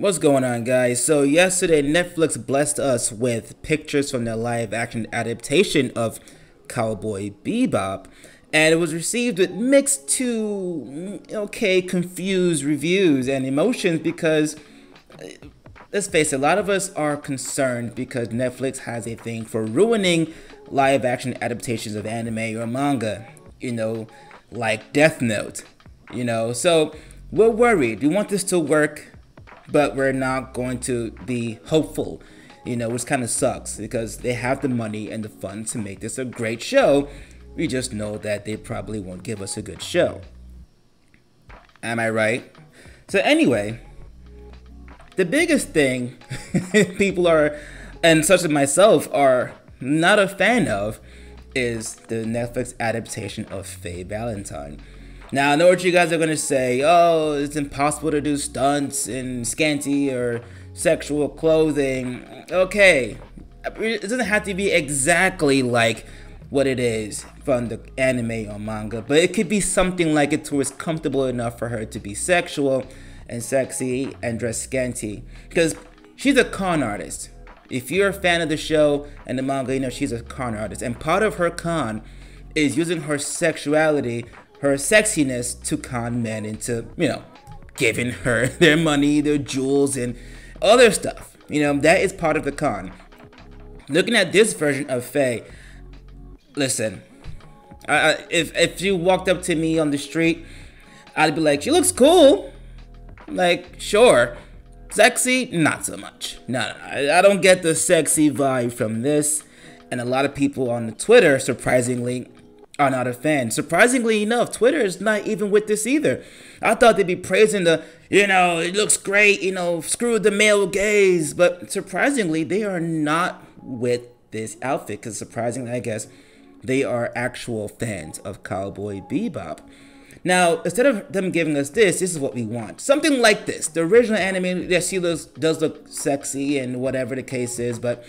What's going on, guys? So, yesterday, Netflix blessed us with pictures from the live action adaptation of Cowboy Bebop, and it was received with mixed to mm, okay, confused reviews and emotions because uh, let's face it, a lot of us are concerned because Netflix has a thing for ruining live action adaptations of anime or manga, you know, like Death Note, you know. So, we're worried. We want this to work but we're not going to be hopeful, you know, which kind of sucks because they have the money and the funds to make this a great show. We just know that they probably won't give us a good show. Am I right? So, anyway, the biggest thing people are, and such as myself, are not a fan of is the Netflix adaptation of Faye Valentine. Now I know what you guys are gonna say. Oh, it's impossible to do stunts in scanty or sexual clothing. Okay, it doesn't have to be exactly like what it is from the anime or manga, but it could be something like it to it's comfortable enough for her to be sexual and sexy and dress scanty. Because she's a con artist. If you're a fan of the show and the manga, you know she's a con artist. And part of her con is using her sexuality her sexiness to con men into, you know, giving her their money, their jewels, and other stuff. You know, that is part of the con. Looking at this version of Faye, listen, I, if if you walked up to me on the street, I'd be like, she looks cool. Like, sure. Sexy? Not so much. No, no, I, I don't get the sexy vibe from this. And a lot of people on the Twitter, surprisingly, are not a fan. Surprisingly enough, Twitter is not even with this either. I thought they'd be praising the, you know, it looks great, you know, screw the male gaze. But surprisingly, they are not with this outfit because surprisingly, I guess, they are actual fans of Cowboy Bebop. Now, instead of them giving us this, this is what we want. Something like this. The original anime, yes, she looks, does look sexy and whatever the case is, but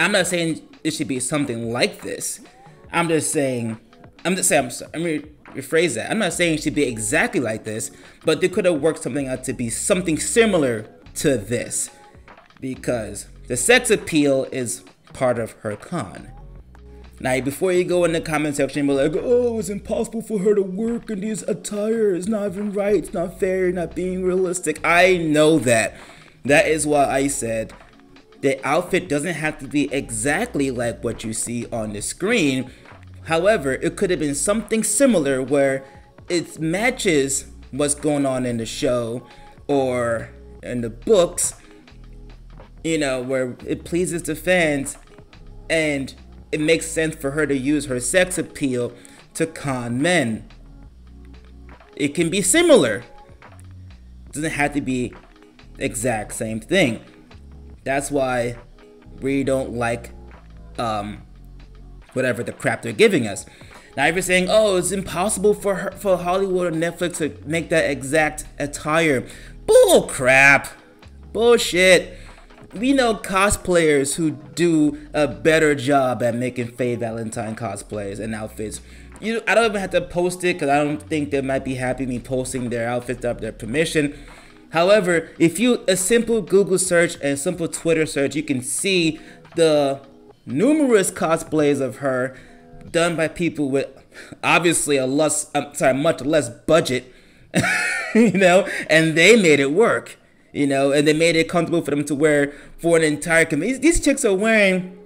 I'm not saying it should be something like this. I'm just saying, I'm just saying, I'm sorry, rephrase that. I'm not saying should be exactly like this, but they could have worked something out to be something similar to this because the sex appeal is part of her con. Now, before you go in the comment section, be like, oh, it's impossible for her to work in these attire. It's not even right. It's not fair. Not being realistic. I know that. That is why I said the outfit doesn't have to be exactly like what you see on the screen. However, it could have been something similar where it matches what's going on in the show or in the books, you know, where it pleases the fans and it makes sense for her to use her sex appeal to con men. It can be similar. It doesn't have to be exact same thing. That's why we don't like um, whatever the crap they're giving us. Now, if you're saying, oh, it's impossible for her, for Hollywood or Netflix to make that exact attire, bull crap, bullshit. We know cosplayers who do a better job at making Faye Valentine cosplays and outfits. You, I don't even have to post it because I don't think they might be happy me posting their outfits up their permission. However, if you a simple Google search and a simple Twitter search, you can see the numerous cosplays of her done by people with obviously a less I'm sorry, much less budget, you know, and they made it work, you know, and they made it comfortable for them to wear for an entire convention. These chicks are wearing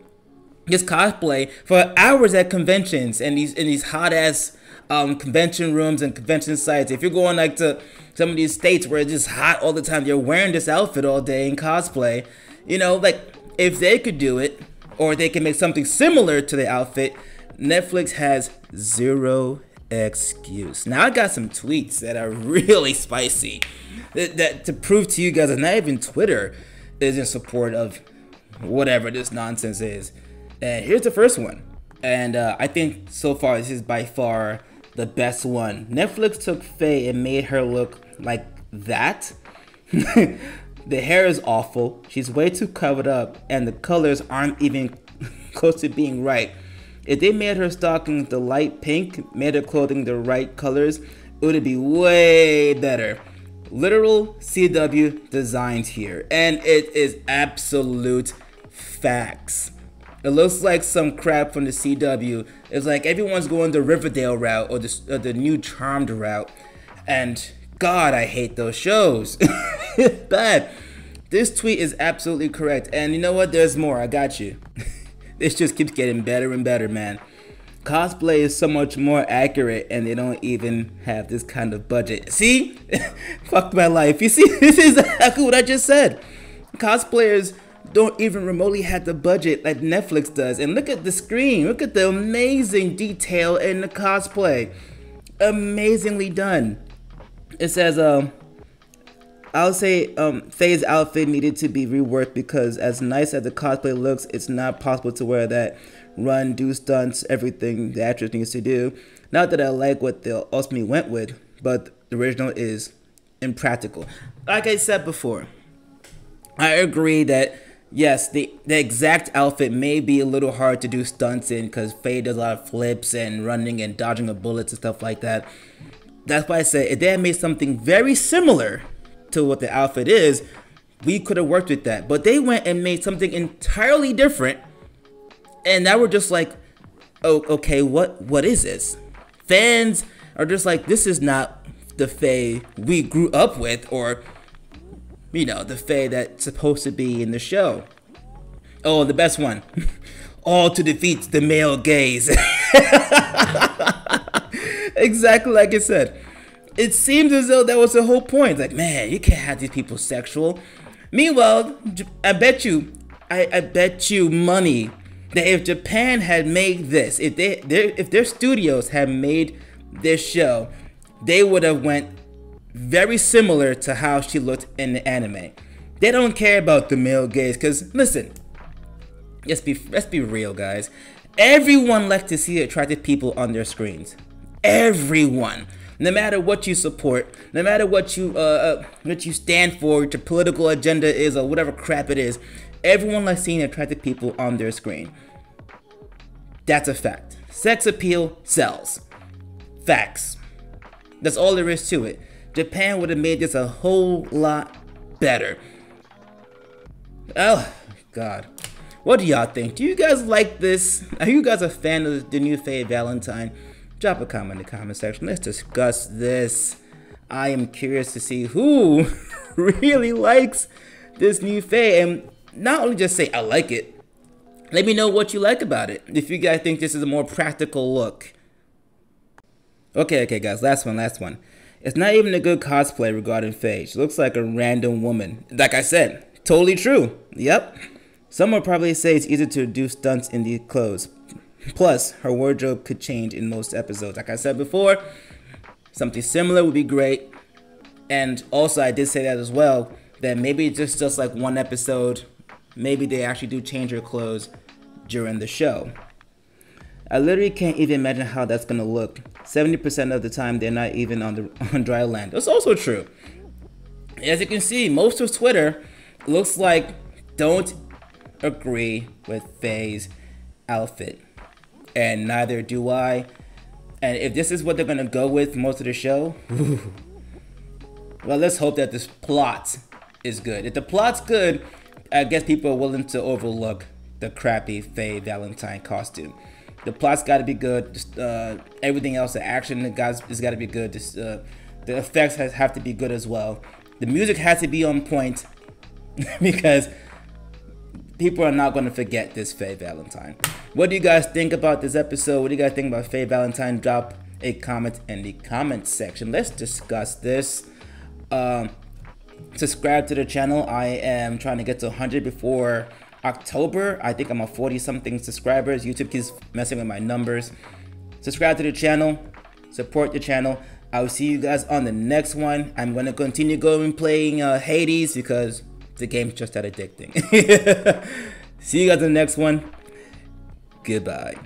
this cosplay for hours at conventions and these in these hot ass um, convention rooms and convention sites. If you're going like to some of these states where it's just hot all the time, you're wearing this outfit all day in cosplay. You know, like if they could do it, or they can make something similar to the outfit, Netflix has zero excuse. Now I got some tweets that are really spicy. That, that to prove to you guys that not even Twitter is in support of whatever this nonsense is. And here's the first one. And uh, I think so far this is by far the best one. Netflix took Faye and made her look like that. the hair is awful. She's way too covered up, and the colors aren't even close to being right. If they made her stockings the light pink, made her clothing the right colors, it would be way better. literal CW designs here, and it is absolute facts. It looks like some crap from the CW. It's like everyone's going the Riverdale route or the, or the new Charmed route, and God, I hate those shows. Bad. This tweet is absolutely correct, and you know what? There's more. I got you. this just keeps getting better and better, man cosplay is so much more accurate and they don't even have this kind of budget. See? Fuck my life. You see, this is exactly what I just said. Cosplayers don't even remotely have the budget that Netflix does. And look at the screen. Look at the amazing detail in the cosplay. Amazingly done. It says, um, I'll say um, Faye's outfit needed to be reworked because as nice as the cosplay looks, it's not possible to wear that run, do stunts, everything the actress needs to do. Not that I like what they ultimately went with, but the original is impractical. Like I said before, I agree that yes, the the exact outfit may be a little hard to do stunts in because Faye does a lot of flips and running and dodging of bullets and stuff like that. That's why I said if they had made something very similar to what the outfit is, we could have worked with that. But they went and made something entirely different and now we're just like, oh, okay, what what is this? Fans are just like, this is not the Faye we grew up with, or you know, the Faye that's supposed to be in the show. Oh, the best one. All to defeat the male gaze. exactly like I said. It seems as though that was the whole point. Like, man, you can't have these people sexual. Meanwhile, I bet you, I, I bet you money that if Japan had made this, if they their if their studios had made this show, they would have went very similar to how she looked in the anime. They don't care about the male gaze, cause listen, let's be let's be real, guys. Everyone likes to see attractive people on their screens. Everyone, no matter what you support, no matter what you uh, uh what you stand for, what your political agenda is, or whatever crap it is, Everyone likes seeing attractive people on their screen. That's a fact. Sex appeal sells. Facts. That's all there is to it. Japan would have made this a whole lot better. Oh, God. What do y'all think? Do you guys like this? Are you guys a fan of the new Faye Valentine? Drop a comment in the comment section. Let's discuss this. I am curious to see who really likes this new Faye. And not only just say I like it, let me know what you like about it. If you guys think this is a more practical look. Okay, okay, guys, last one, last one. It's not even a good cosplay regarding Faye. She looks like a random woman. Like I said, totally true. Yep. Some would probably say it's easier to do stunts in these clothes. Plus, her wardrobe could change in most episodes. Like I said before, something similar would be great. And also, I did say that as well, that maybe just just like one episode maybe they actually do change her clothes during the show. I literally can't even imagine how that's gonna look. 70% of the time they're not even on the on dry land. That's also true. As you can see, most of Twitter looks like don't agree with Faye's outfit. And neither do I. And if this is what they're gonna go with most of the show, well, let's hope that this plot is good. If the plot's good, I guess people are willing to overlook the crappy Faye Valentine costume. The plot's got to be good. Just, uh, everything else, the action, the guys, has got to be good. Just, uh, the effects has, have to be good as well. The music has to be on point because people are not going to forget this Faye Valentine. What do you guys think about this episode? What do you guys think about Faye Valentine? Drop a comment in the comment section. Let's discuss this. Um, subscribe to the channel. I am trying to get to 100 before October. I think I'm at 40 something subscribers. YouTube keeps messing with my numbers. Subscribe to the channel, support the channel. I'll see you guys on the next one. I'm to continue going playing uh, Hades because the game's just that addicting. see you guys in the next one. Goodbye.